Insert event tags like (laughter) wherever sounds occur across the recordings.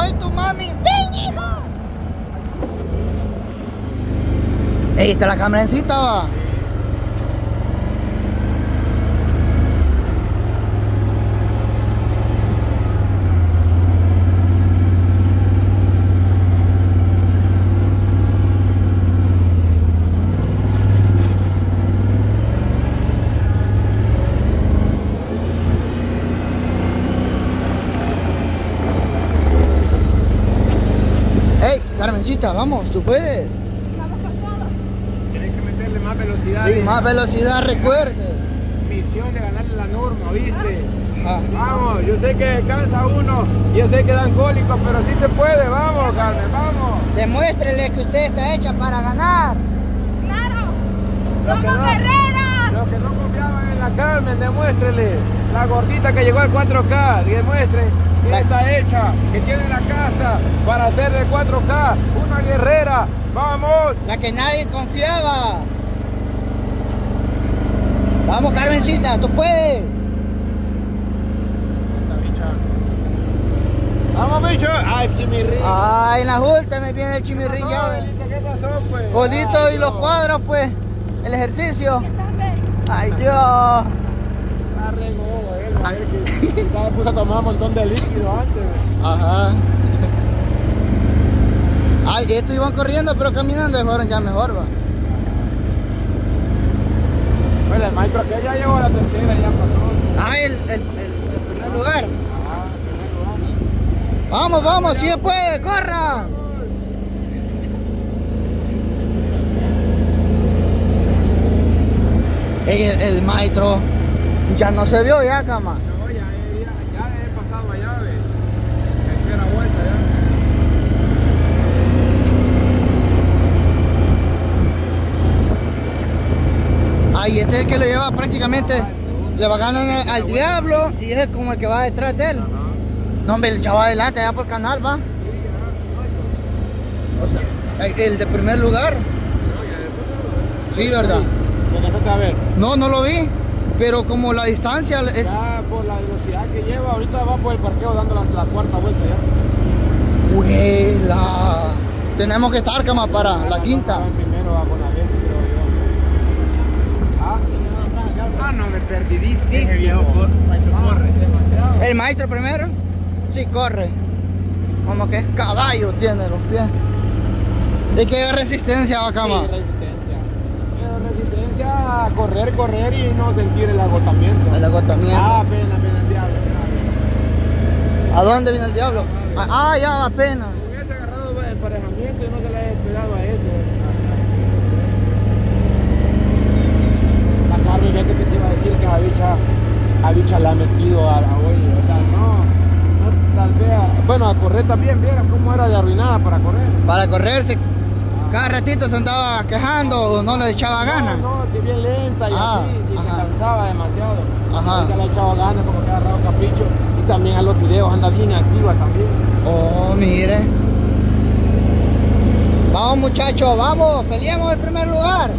soy tu mami. ¡Ven, hijo! Ey, está la cámara va. Ey, Carmencita, vamos, tú puedes. Tienes que meterle más velocidad. Sí, más velocidad, recuerde. Misión de ganarle la norma, ¿viste? Ajá. Vamos, yo sé que cansa uno, yo sé que dan cólicos, pero sí se puede, vamos, Carmen, vamos. Demuéstrele que usted está hecha para ganar. ¡Claro! ¡Somos no- guerreras! Los que no confiaban en la Carmen, demuéstrele. La gordita que llegó al 4K, demuestre que La- está hecha, que tiene la casta para hacer de 4K. Una guerrera, vamos. La que nadie confiaba. Vamos, Carmencita, tú puedes. Vamos, bicho. Ay, chimirri. Ay, en las últimas viene el chimirrín ya. Belita, ¿Qué pasó, pues? Golito Ay, y los cuadros, pues. El ejercicio. Ay, Dios. Ay. que Ya me puse a tomar un montón de líquido antes. Ajá. Ay, estos iban corriendo, pero caminando fueron ya mejor, va. Bueno, el maestro que ya llegó a la tercera, ya pasó. Ay, el, el, el- el primer lugar. Ah, primer lugar. Vamos, vamos, si se puede, corra. El, el maestro ya no se vio ya, cama. No, ya, he- ya, ya he pasado la llave. Tercera vuelta ya. Ay, este es el que le lleva prácticamente, le va ganando al diablo y es como el que va detrás de él. No, hombre, el chaval adelante, allá por canal va. O sea, el, el de primer lugar. Sí, ¿verdad? ¿Lo alcanzaste a ver? No, no lo vi, pero como la distancia... es- Ya por la velocidad que lleva, ahorita va por el parqueo dando la, la cuarta vuelta ya. Huela. Tenemos que estar, cama, para la quinta. Primero creo yo. Ah, ah no, me perdidísimo. Corre, demasiado. ¿El maestro primero? Sí, corre. Como que caballo tiene los pies. ¿De qué resistencia va, cama? Sí, a correr, correr y no sentir el agotamiento. El agotamiento. Ah, apenas, apenas, diablo. apenas. ¿A dónde viene el diablo? Ah, ah, ya, apenas. Si hubiese agarrado el emparejamiento y no se le haya pegado a eso. La Carmen, fíjate que te iba a decir que a bicha, a bicha la ha metido a, a hoy. O sea, no, no tal vez. bueno, a correr también, vieron cómo era de arruinada para correr. Para correrse, cada ratito se andaba quejando o no le echaba ganas. No, no, que bien lenta y Ah, así, y ajá. cansaba demasiado. Ajá. Ahorita le ha echado ganas como que ha agarrado capricho. Y también a los videos anda bien activa también. Oh, mire. Vamos muchachos, vamos, peleemos el primer lugar.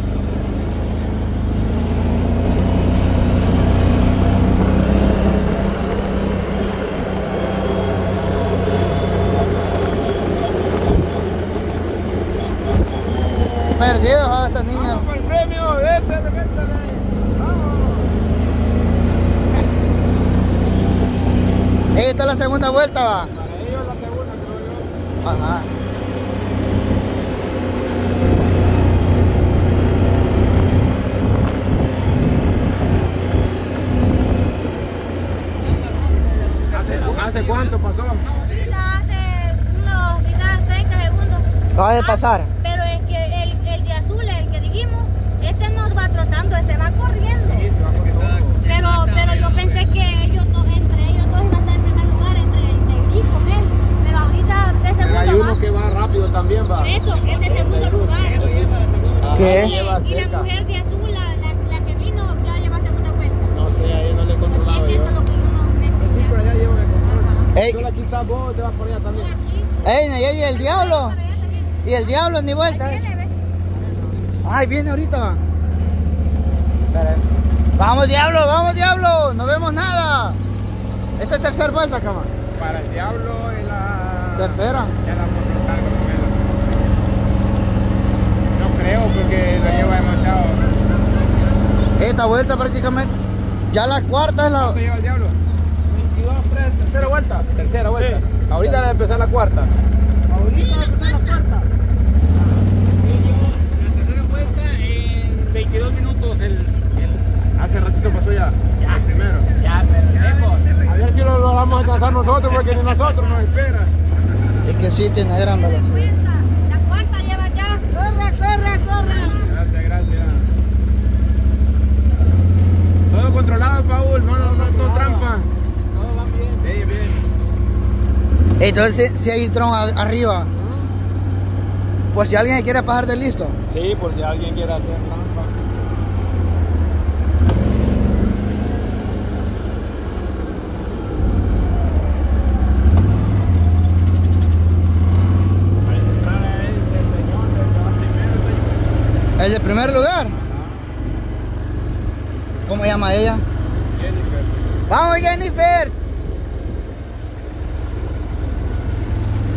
Perdidos a esta niña. Vamos por el premio, vete, vete. Vamos. Esta es la segunda vuelta, va. Para ellos la segunda, creo yo. Ajá. ¿Hace, ¿Hace cuánto pasó? Ahorita hace unos quizás 30 segundos. Acaba de pasar. Pero es que el, el de azul, el que dijimos, ese no va trotando, ese va corriendo. Pero, pero yo pensé que ellos dos, entre ellos dos iban a estar en primer lugar, entre el negrito con él. Pero ahorita de Pero hay uno que va rápido también, va. Por eso, es de segundo lugar. ¿Qué? lleva Y la mujer de azul, la, la, la que vino, ya lleva segunda vuelta. No sé, ahí no le he Pues sí, es que yo. esto es lo que yo no me Sí, pero allá el control. Ey. Solo aquí está vos, te vas por allá también. ¡Ey, Nayeli, el diablo! Y el diablo ni vuelta. Eh. Ay, viene ahorita. Vamos, diablo, vamos, diablo. No vemos nada. Esta es tercera vuelta, cama. Para el diablo en la... Tercera. Ya la a soltar como menos. No creo porque lo lleva demasiado. Esta vuelta prácticamente. Ya la cuarta es la. ¿Cuánto lleva el diablo? 22, 3, tercera vuelta. Tercera vuelta. Ahorita debe empezar la cuarta. Ahorita va a empezar la cuarta. Y yo, la tercera vuelta en 22 minutos. El, el- hace ratito pasó ya. Ya, el primero. Ya, pero A ver si lo, lo vamos a alcanzar nosotros porque ni nosotros nos espera. Sí tiene gran velocidad. La cuarta lleva ya. Corre, corre, corre. Gracias, gracias. Todo controlado, Paul. No, no, no, no trampa. Todo va bien. Bien, bien. Entonces, si hay tron a- arriba, pues si alguien quiere pasar de listo. Sí, por si alguien quiere hacer trampa. El primer lugar. ¿Cómo llama ella? Jennifer. Vamos, Jennifer.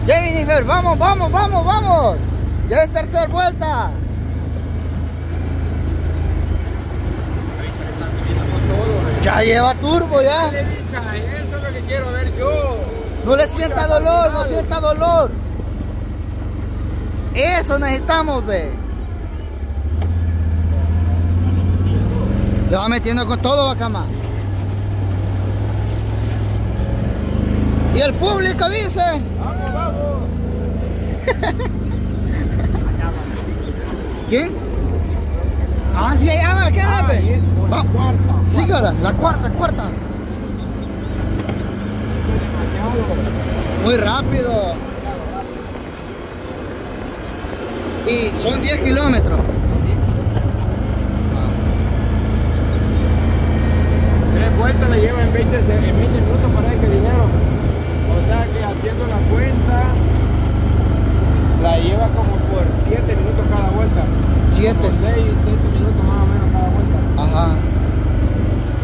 Jennifer, vamos, vamos, vamos, vamos. Ya es tercera vuelta. Ya lleva turbo ya. Eso es lo que quiero ver yo. No le sienta dolor, no sienta dolor. Eso necesitamos, ve. Le va metiendo con todo, Bacama. Y el público dice. Vamos, (laughs) vamos. ¿Quién? Ah, sí, allá, ¿qué Ah, rape? y es por la Va- cuarta. Sí, cara, la cuarta, cuarta. Muy rápido. Y son 10 kilómetros. Lleva en 20, se- en 20 minutos para que dinero. O sea que haciendo la cuenta, la lleva como por 7 minutos cada vuelta. 7. 6, 7 minutos más o menos cada vuelta. Ajá.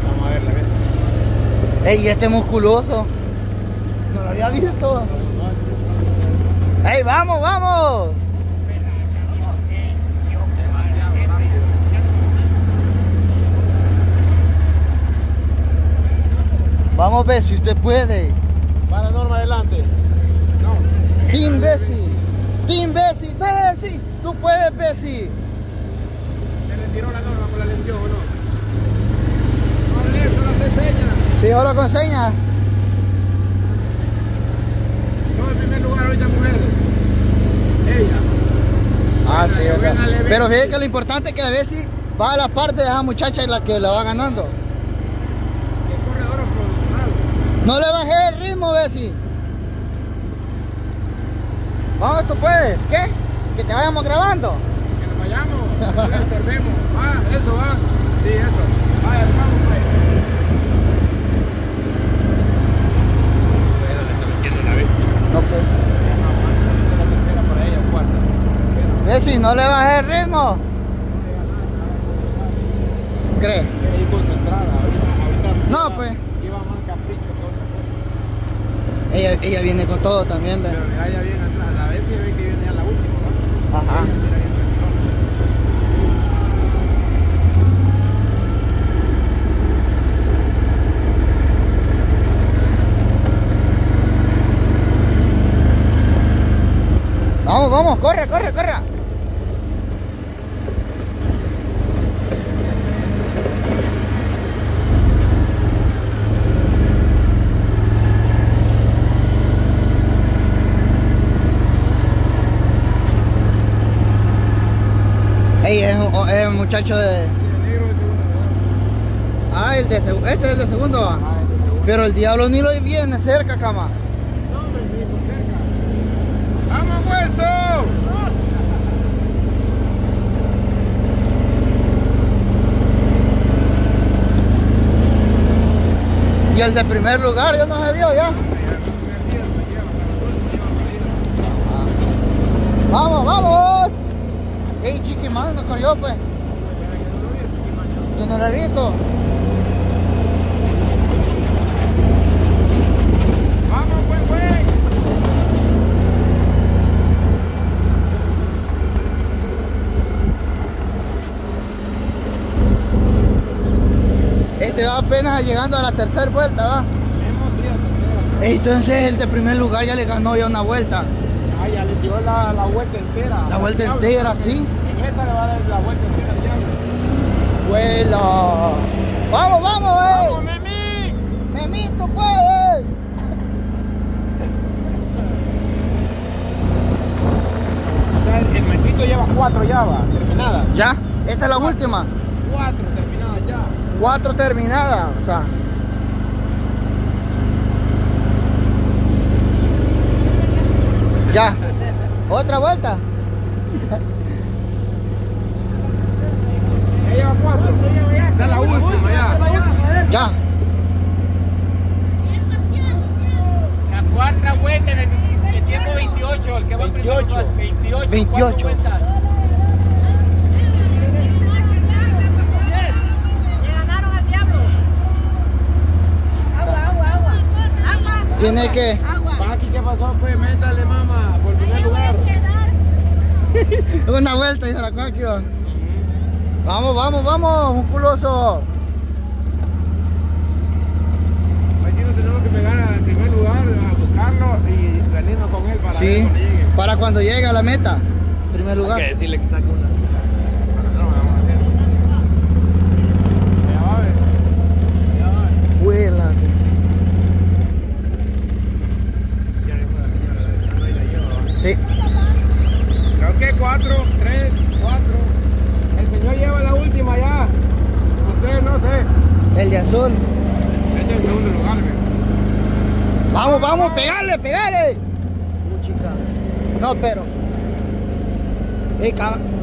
Vamos a ver la vez. Ey, este musculoso. No lo había visto. Ey, vamos, vamos. Bessie, usted puede. Para Norma adelante. No. Team Bessie. Team Bessie, Bessie. Tú puedes, Bessie. ¿Se retiró la Norma por la lesión o no? No, eso no enseña. Sí, solo con señas. No, en primer lugar ahorita mujer. Ella. Ah, sí, le Pero fíjate que lo importante es que la Bessie va a la parte de esa muchacha y la que la va ganando. No le bajé el ritmo, Bessie. Vamos, tú puedes. ¿Qué? Que te vayamos grabando. Que nos vayamos. Que. Ah, eso va. Sí, eso. Vaya, vamos, pues. La vez. No, pues. cuarta. Bessie, no le bajé el ritmo. ¿Crees? No, pues. Lleva más capricho que otra cosa. Ella, ella viene con todo también, ve. Pero ya viene atrás. A la vez se ve que viene a la última, ¿no? Ajá. Ella. Vamos, vamos, corre, corre, corre. Ey, es un, es un muchacho de. Ah, el de segundo. Este es el de segundo. va. Ah, el de segundo. Pero el diablo ni lo viene cerca, cama. No, hombre, sí, por cerca. ¡Vamos, hueso! Y el de primer lugar ya no se vio ya. Vamos, vamos. Ey, chiquimán, no corrió pues. ¿no lo has visto? ¡Vamos, buen, buen! Este va apenas llegando a la tercera vuelta, ¿va? Entonces el de primer lugar ya le ganó ya una vuelta. Ah, ya le dio la, la vuelta entera. La vuelta entera, sí. En esta le va a dar la vuelta entera. Vuela. Vamos, vamos, ¡Vamos, eh. Memi! Memito, puedes. O sea, el metito lleva cuatro ya va, terminadas. Ya, esta es la última. Cuatro terminadas ya. Cuatro terminadas, o sea. Ya. Otra vuelta. (laughs) Ya lleva cuatro. Esa es la última ya. Ya. La cuarta vuelta en el, el tiempo 28, el que va en primer 28. lugar, 28. 28. cuatro vueltas. Le ganaron al diablo. Agua, agua, agua. Agua. Tiene que. Agua. Paqui, ¿qué pasó? Pues métale, mamá, por primer lugar. (laughs) Una vuelta, dice la cuaqui. Va. Vamos, vamos, vamos, musculoso. Nos tenemos que pegar al primer lugar, a buscarlo y venirnos con él para Sí, ver cuando llegue. para cuando llegue a la meta. Primer lugar. Hay que decirle que saque una. Sí. Creo que cuatro, tres, cuatro. El señor lleva la última ya. Usted no sé. El de azul. Este es el segundo lugar. Vamos, vamos, pegale, pegale. Chica. No, pero. No.